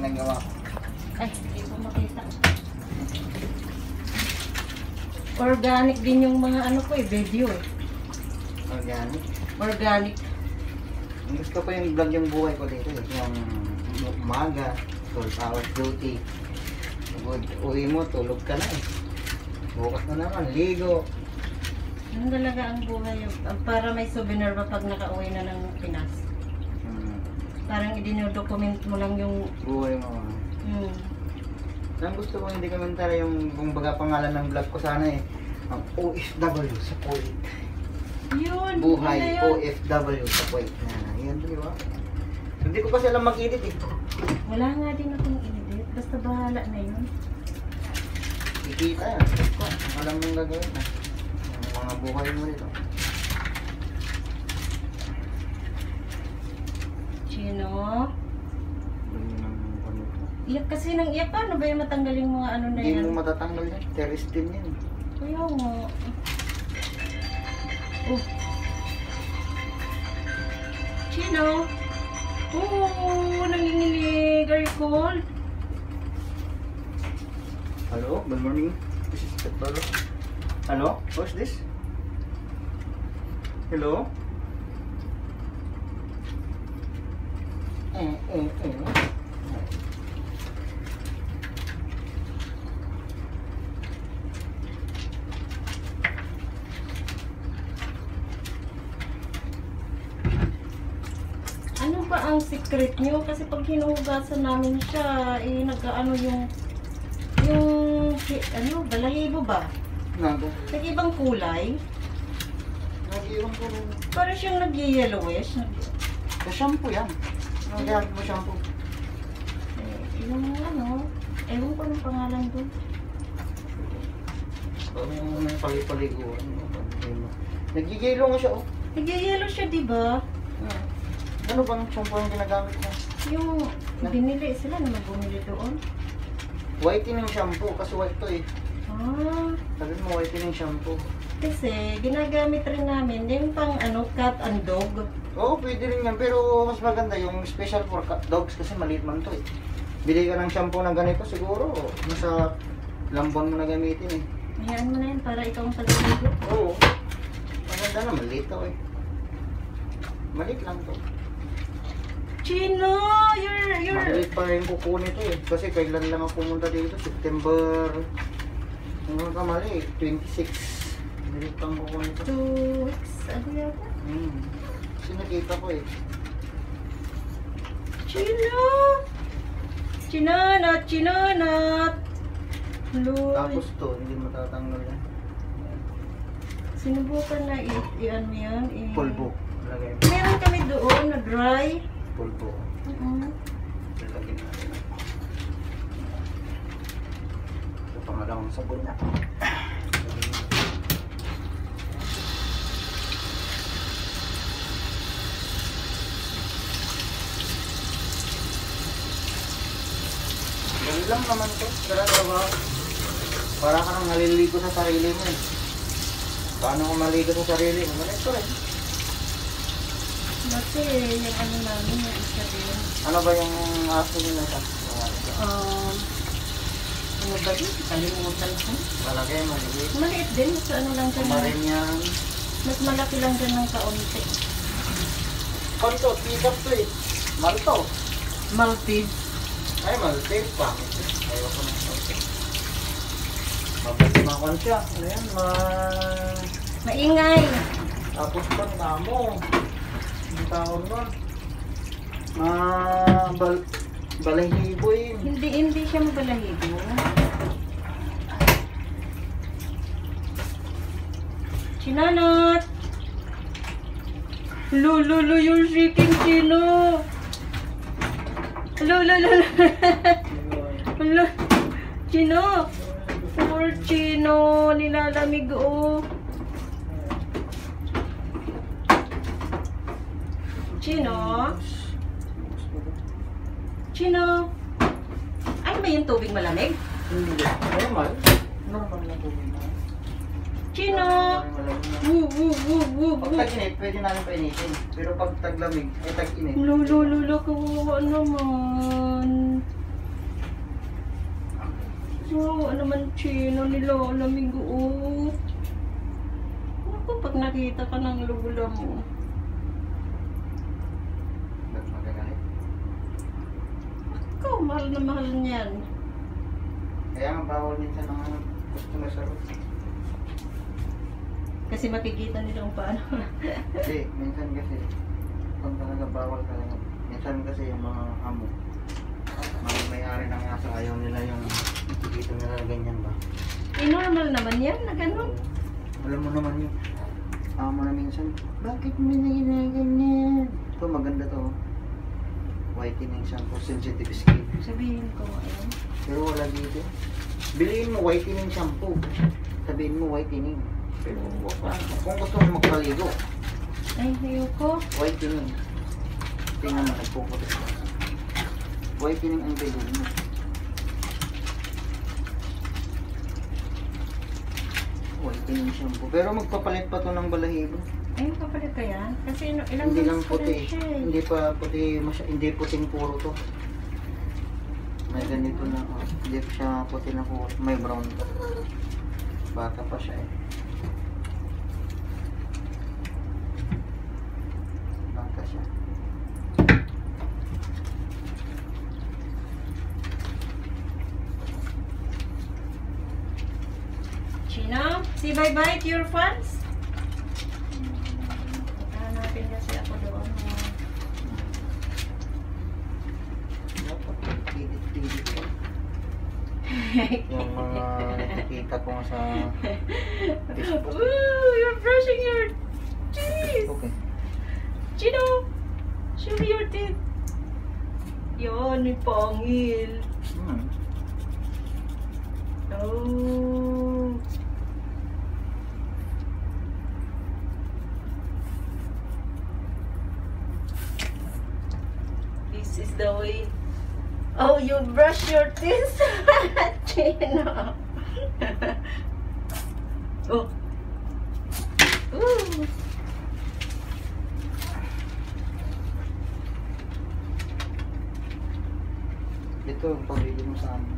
yung nagawa ko. Ay, hindi ko makita. Organic din yung mga ano ko eh, video eh. Organic. Organic. Gusto ko yung vlog yung buhay ko dito. eh. Yung umaga, 12 hours duty. Pagod, uwi mo, tulog ka na eh. Bukas na naman, ligo. Ano talaga ang buhay para may souvenir ba pag nakauwi na ng Pinas? Parang idinodocument mo lang yung, Buhay mo. hmm, Ang gusto ko hindi komentary yung kumbaga pangalan ng vlog ko sana eh. Ang OFW sa Kuwait. yun, Buhay ano yun? OFW sa Kuwait. Na, yan di ba? Hindi ko kasi alam mag-edit eh. Wala nga din akong edit, basta bahala na yun. Kikita yan. Alam mong gagawin na. Ang mga buhay mo nito. Ang ano. Iyak kasi nang iyak, paano ba yung matanggal yung mga ano na Hindi yan? mo matatanggal yan. Terestin yan. Kaya nga. Oh. Chino? Oh, nanginginig. Are you cold? Hello, good morning. This is Petro. Hello, what's this? Hello? Eh, eh, eh. Ano ba ang secret nyo? Kasi pag hinuhugasan namin siya, eh, nag-ano yung, yung, ano, balahibo ba? Nago. Nag-ibang kulay? Nag-iwan ko rin. Parang siyang nag-yellowish. Nag- Sa shampoo yan. Ang gamit mo shampoo. eh, yung ano, ewan ko ng pangalan doon. Parang yung may palipaliguan. Nagigilo nga siya, oh. Nag-yellow siya, di ba? Hmm. Ano bang shampoo ang ginagamit mo? Yung binili sila naman bumili doon. Whitening shampoo, kasi white to eh. Ah, Sabi mo, whitening shampoo. Kasi ginagamit rin namin yung pang ano, cat and dog. Oo, pwede rin yan. Pero mas maganda yung special for cat- dogs kasi maliit man to eh. Bili ka ng shampoo na ganito, siguro nasa lambon mo na gamitin eh. Hayaan mo na yan para ikaw ang pagliligo. Oo. Maganda na, maliit to eh. Maliit lang to. Chino, you're, you're... Maliit pa rin kuko nito eh. Kasi kailan lang ako pumunta dito? September... Ano ka mali? 26. Maliit pang kuko nito. Two weeks, ano yata? Hmm. Kasi nakita ko eh. Chino! Chinanat, chinanat! Lord. Tapos to, hindi matatanggal yan. Sinubukan na i-ano yan. i- Pulbo. Lagay. Meron kami doon na dry. Pulbo. Mm-mm. Lalagyan natin. Ito pangalawang sabon na. Lang naman to. Pero ba? Para ka nang naliligo sa sarili mo eh. Paano ko maligo sa sarili mo? Ganito rin. Kasi yung ano namin, yung isa din. Ano ba yung aso nila sa? Um, ano ba yun? Kalimutan ko. Mo, maliit. Maliit din. Sa ano lang dyan. Kumarin yan. Mas malaki lang dyan ng kaunti. Kanto, tikap to eh. Malto. Maltese. Ay, malte pa. Ayaw ko ng malte. Mabalik kon siya. Ano yan, ma... Maingay. Tapos pa ni Mamo. Ang tawag nun. Ma... Bal... Balahibo yun. Hindi, hindi siya mabalahibo. Chinanat! Lolo, you're shaking, Chino! Hello, lo, lo, lo. Hello, Chino! Poor Chino! Nilalamig, oh. Chino? Chino? Ano ba yung tubig malamig? Normal. Normal na tubig. Chino! Na. Woo, woo, woo, woo, Pag woo. tag-init, pwede namin painitin. Pero pag taglamig, ay tag-init. Lolo, lolo, kawawa naman. naman chino nila, lamig oo. Naku, pag nakita ka ng lula mo. Ba't magagalit? Ikaw, mahal na mahal niyan. Kaya nga bawal minsan ng mga customer road. Kasi makikita nila kung paano. Hindi, minsan kasi, kung talaga bawal talaga. Minsan kasi yung mga amo, mga may-ari ng aso, ayaw nila yung nakikita nila ganyan ba. eh, normal naman yan na ganun. Alam mo naman yung amo na minsan, bakit mo na ginaganyan? Ito maganda to. Whitening shampoo, sensitive skin. Sabihin ko, ayun. Pero wala dito. Biliin mo whitening shampoo. Sabihin mo whitening. Kung gusto mo magpaligo, Ay, ayoko. whitening. Tingnan mo, nagpuputi. Whitening ang bilhin mo. Whitening shampoo. Pero magpapalit pa to ng balahibo. Ayun pa pala ka yan. Kasi ino- ilang Hindi lang puti. siya eh. Hindi pa puti, masya, hindi puting puro to. May ganito na, oh. hindi pa siya puti na puro. May brown to. Bata pa siya eh. Bata siya. Chino, say bye-bye to your fans. Hanapin kasi ako doon. Dapat pilit-pilit ko. Yung mga nakikita ko nga sa Facebook. Ooh, you're brushing your teeth. Okay. Chino, show me your teeth. Yan, may pangil. Hmm. Oh. This is the way. Oh, you brush your teeth, Chino. oh. Ooh. Ito ang pabili mo sa amin.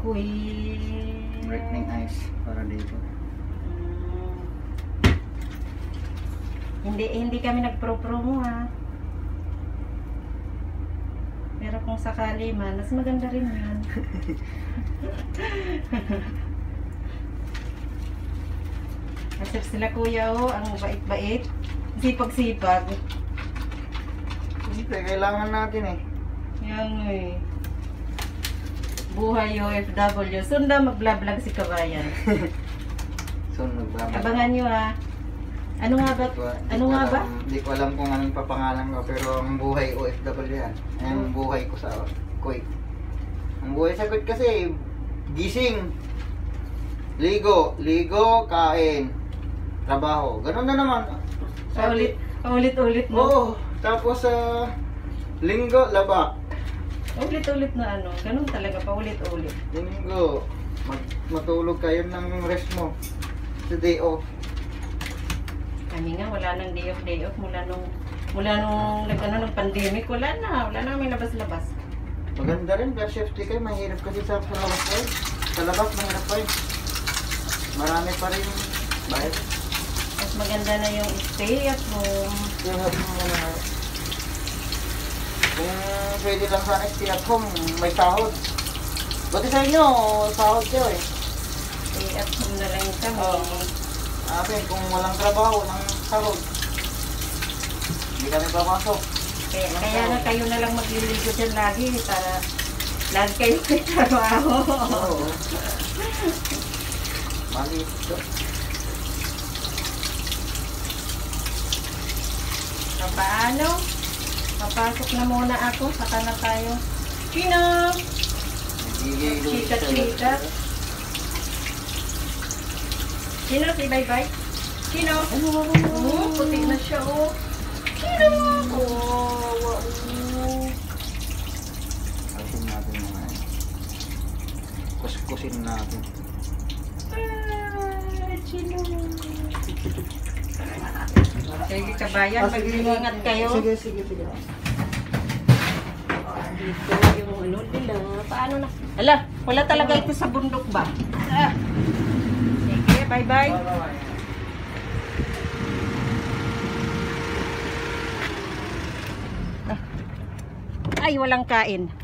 Queen. Brightening eyes para dito. Mm. Hindi hindi kami nagpro-promo ha. Pero kung sakali man, mas maganda rin yan. Asip sila kuya oh, ang bait-bait. Sipag-sipag. Siyempre, kailangan natin eh. Yan eh. Buhay OFW. Sunda mag-vlog si Kabayan. So, nagbabalik. Abangan nyo ha. Ano nga ba? Ko- Ano nga ba? Di ko alam kung anong papangalan ko, pero ang buhay OFW yan. Yan Hmm. ang buhay ko sa Kuwait. Ang buhay sa Kuwait kasi, gising, ligo, ligo, kain, trabaho. Ganun na naman. Paulit, paulit-ulit mo. Oo. tapos sa linggo, laba. Ulit-ulit na ano. Ganun talaga, paulit-ulit. Linggo, mag matulog kayo ng rest mo. Sa day off. Kami nga, wala nang day off, day off. Mula nung, mula nung, nag, ano, nung pandemic, wala na. Wala na kami labas-labas. Maganda rin, pero safety kayo. Mahirap kasi sa, labas kayo. Sa labas, mahirap rin. Marami pa rin bayad. Mas maganda na yung stay at home. Yung mga kung pwede lang sana stay at home, may sahod. Buti sa inyo, sahod kayo eh. Stay at home na lang kami. Oo. Amin, kung walang trabaho, walang sahod. Hindi kami papasok. Kaya, kaya na kayo na lang magliligo dyan lagi para lagi kayo may trabaho. Oo. Mali. So, paano? Papasok na muna ako. Saka na tayo. Chino! Chika, chika. Chino, say bye-bye. Chino! Oh, puti na siya, oh. Chino! Oh, wow. Alisin natin mga yan. Kuskusin natin. Ah, Chino. Sige, kabayan. Mag-iingat kayo. Sige, sige, sige. Ito yung ano nila. Paano na? Ala, wala talaga ito sa bundok ba? Ah. Bye-bye. Ay, walang kain.